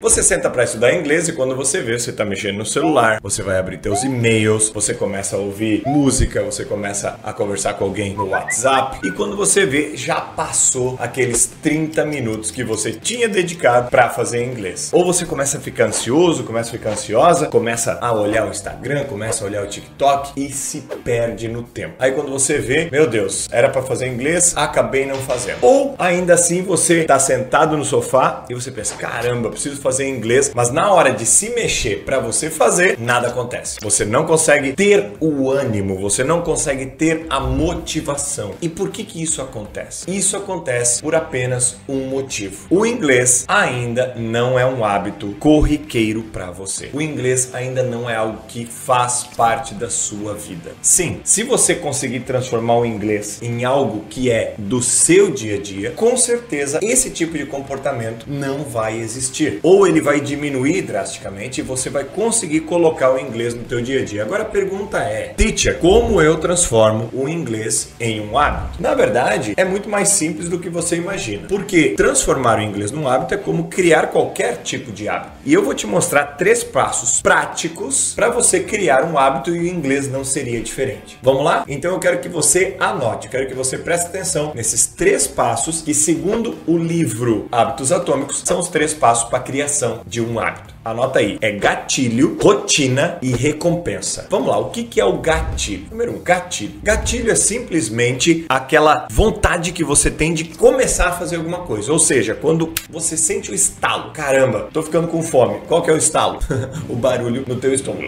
Você senta para estudar inglês e quando você vê, você está mexendo no celular, você vai abrir teus e-mails, você começa a ouvir música, você começa a conversar com alguém no WhatsApp e quando você vê, já passou aqueles 30 minutos que você tinha dedicado para fazer inglês. Ou você começa a ficar ansioso, começa a ficar ansiosa, começa a olhar o Instagram, começa a olhar o TikTok e se perde no tempo. Aí quando você vê, meu Deus, era para fazer inglês, acabei não fazendo. Ou ainda assim você está sentado no sofá e você pensa, caramba, preciso fazer fazer em inglês, mas na hora de se mexer para você fazer, nada acontece. Você não consegue ter o ânimo, você não consegue ter a motivação. E por que que isso acontece? Isso acontece por apenas um motivo. O inglês ainda não é um hábito corriqueiro para você. O inglês ainda não é algo que faz parte da sua vida. Sim, se você conseguir transformar o inglês em algo que é do seu dia a dia, com certeza esse tipo de comportamento não vai existir. Ou ou ele vai diminuir drasticamente e você vai conseguir colocar o inglês no teu dia a dia. Agora a pergunta é, teacher, como eu transformo o inglês em um hábito? Na verdade, é muito mais simples do que você imagina. Porque transformar o inglês num hábito é como criar qualquer tipo de hábito. E eu vou te mostrar três passos práticos para você criar um hábito e o inglês não seria diferente. Vamos lá? Então eu quero que você anote, eu quero que você preste atenção nesses três passos que, segundo o livro Hábitos Atômicos, são os três passos para criar criação de um hábito. Anota aí, é gatilho, rotina e recompensa. Vamos lá, o que, que é o gatilho? Número um, gatilho. Gatilho é simplesmente aquela vontade que você tem de começar a fazer alguma coisa. Ou seja, quando você sente o estalo. Caramba, tô ficando com fome. Qual que é o estalo? o barulho no teu estômago.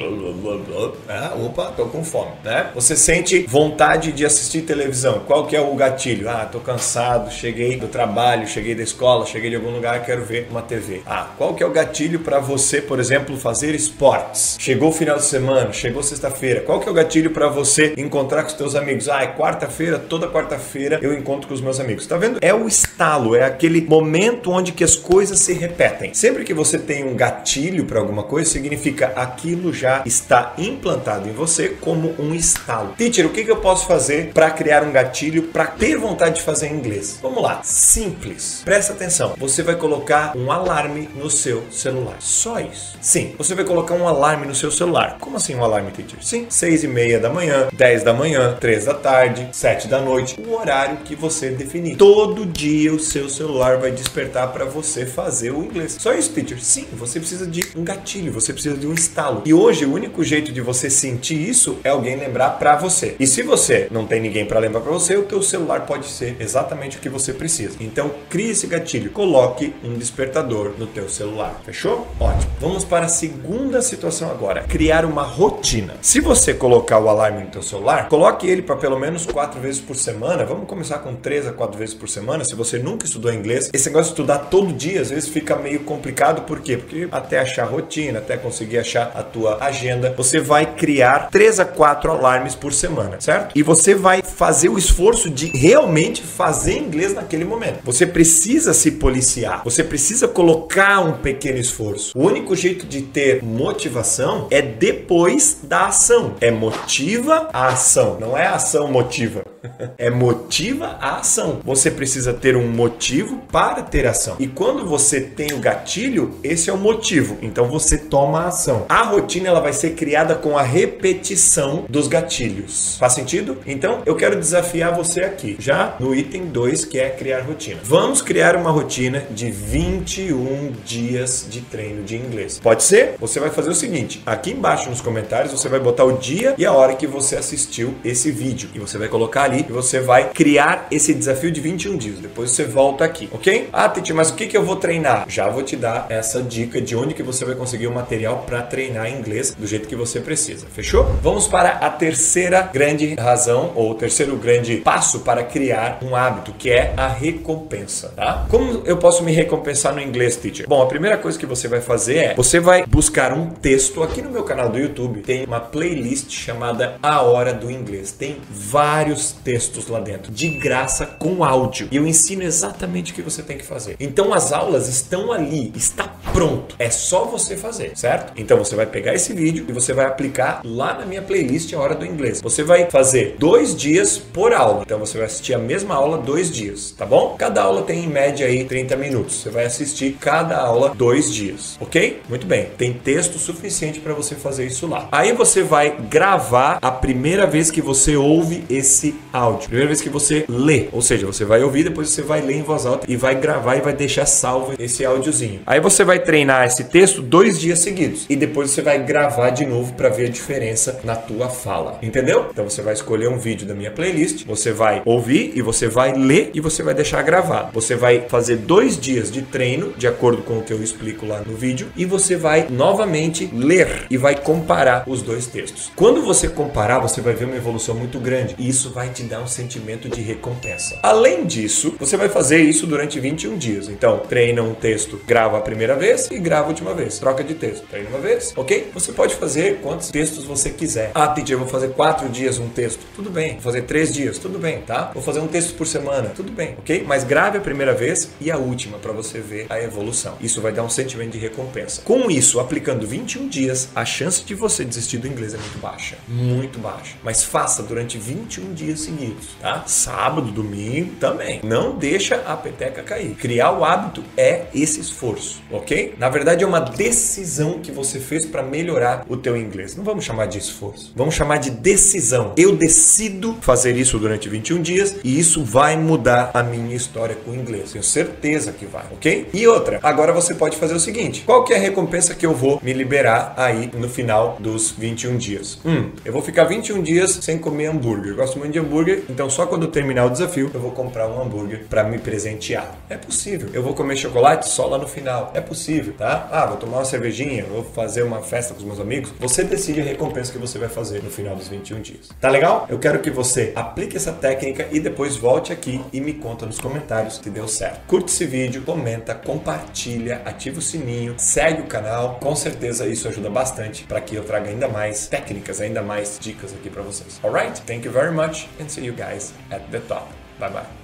Ah, opa, tô com fome, né? Você sente vontade de assistir televisão. Qual que é o gatilho? Ah, tô cansado, cheguei do trabalho, cheguei da escola, cheguei de algum lugar, quero ver uma TV. Ah, qual que é o gatilho para você você, por exemplo, fazer esportes. Chegou o final de semana, chegou sexta-feira. Qual que é o gatilho para você encontrar com os teus amigos? Ah, é quarta-feira, toda quarta-feira eu encontro com os meus amigos. Tá vendo? É o estalo, é aquele momento onde que as coisas se repetem. Sempre que você tem um gatilho para alguma coisa, significa aquilo já está implantado em você como um estalo. Teacher, o que, que eu posso fazer para criar um gatilho para ter vontade de fazer inglês? Vamos lá, simples. Presta atenção. Você vai colocar um alarme no seu celular. Só isso. Sim, você vai colocar um alarme no seu celular. Como assim um alarme, teacher? Sim, 6 e meia da manhã, 10 da manhã, 3 da tarde, 7 da noite, o horário que você definir. Todo dia o seu celular vai despertar para você fazer o inglês. Só isso, teacher? Sim, você precisa de um gatilho, você precisa de um estalo. E hoje o único jeito de você sentir isso é alguém lembrar para você. E se você não tem ninguém para lembrar para você, o teu celular pode ser exatamente o que você precisa. Então, crie esse gatilho, coloque um despertador no teu celular. Fechou? Ótimo. Vamos para a segunda situação agora, criar uma rotina. Se você colocar o alarme no teu celular, coloque ele para pelo menos quatro vezes por semana. Vamos começar com três a quatro vezes por semana. Se você nunca estudou inglês, esse negócio de estudar todo dia às vezes fica meio complicado. Por quê? Porque até achar rotina, até conseguir achar a tua agenda, você vai criar três a quatro alarmes por semana, certo? E você vai fazer o esforço de realmente fazer inglês naquele momento. Você precisa se policiar. Você precisa colocar um pequeno esforço. O único jeito de ter motivação é depois da ação. É motiva a ação, não é ação motiva. É motiva a ação. Você precisa ter um motivo para ter ação. E quando você tem o gatilho, esse é o motivo. Então você toma a ação. A rotina ela vai ser criada com a repetição dos gatilhos. Faz sentido? Então eu quero desafiar você aqui, já no item 2, que é criar rotina. Vamos criar uma rotina de 21 dias de treino de inglês. Pode ser? Você vai fazer o seguinte: aqui embaixo nos comentários você vai botar o dia e a hora que você assistiu esse vídeo. E você vai colocar ali e você vai criar esse desafio de 21 dias. Depois você volta aqui, ok? Ah, Titi, mas o que, que eu vou treinar? Já vou te dar essa dica de onde que você vai conseguir o material para treinar inglês do jeito que você precisa. Fechou? Vamos para a terceira grande razão ou terceiro grande passo para criar um hábito, que é a recompensa, tá? Como eu posso me recompensar no inglês, teacher? Bom, a primeira coisa que você vai fazer é você vai buscar um texto aqui no meu canal do YouTube. Tem uma playlist chamada A Hora do Inglês. Tem vários textos lá dentro, de graça com áudio. E eu ensino exatamente o que você tem que fazer. Então as aulas estão ali, está pronto. É só você fazer, certo? Então você vai pegar esse vídeo e você vai aplicar lá na minha playlist A Hora do Inglês. Você vai fazer dois dias por aula. Então você vai assistir a mesma aula dois dias, tá bom? Cada aula tem em média aí 30 minutos. Você vai assistir cada aula dois dias, ok? Muito bem. Tem texto suficiente para você fazer isso lá. Aí você vai gravar a primeira vez que você ouve esse áudio. Primeira vez que você lê. Ou seja, você vai ouvir, depois você vai ler em voz alta e vai gravar e vai deixar salvo esse áudiozinho. Aí você vai treinar esse texto dois dias seguidos. E depois você vai gravar de novo para ver a diferença na tua fala. Entendeu? Então você vai escolher um vídeo da minha playlist, você vai ouvir e você vai ler e você vai deixar gravado. Você vai fazer dois dias de treino, de acordo com o que eu explico lá no vídeo, e você vai novamente ler e vai comparar os dois textos. Quando você comparar, você vai ver uma evolução muito grande e isso vai te dar um sentimento de recompensa. Além disso, você vai fazer isso durante 21 dias. Então, treina um texto, grava a primeira vez e grava a última vez. Troca de texto. Treina uma vez, ok? Você pode fazer quantos textos você quiser. Ah, eu vou fazer quatro dias um texto. Tudo bem. Vou fazer três dias. Tudo bem, tá? Vou fazer um texto por semana. Tudo bem, ok? Mas grave a primeira vez e a última para você ver a evolução. Isso vai dar um sentimento de recompensa. Com isso, aplicando 21 dias, a chance de você desistir do inglês é muito baixa. Muito baixa. Mas faça durante 21 dias seguidos, tá? Sábado, domingo também. Não deixa a peteca cair. Criar o hábito é esse esforço, ok? Na verdade, é uma decisão que você fez para melhorar o teu inglês. Não vamos chamar de esforço. Vamos chamar de decisão. Eu decido fazer isso durante 21 dias e isso vai mudar a minha história com o inglês. Tenho certeza que vai, ok? E outra, agora você pode fazer o seguinte: qual que é a recompensa que eu vou me liberar aí no final dos 21 dias? Hum, eu vou ficar 21 dias sem comer hambúrguer. Eu gosto muito de hambúrguer, então só quando eu terminar o desafio eu vou comprar um hambúrguer para me presentear. É possível. Eu vou comer chocolate só lá no final. É possível, tá? Ah, vou tomar uma cervejinha, vou fazer uma festa com os meus amigos. Você decide a recompensa que você vai fazer no final dos 21 dias. Tá legal? Eu quero que você aplique essa técnica e depois volte aqui e me conta nos comentários se deu certo. Curte esse vídeo, comenta, compartilha, ativa o sininho, segue o canal. Com certeza isso ajuda bastante para que eu traga ainda mais técnicas, ainda mais dicas aqui para vocês. Alright? Thank you very much and see you guys at the top. Bye bye.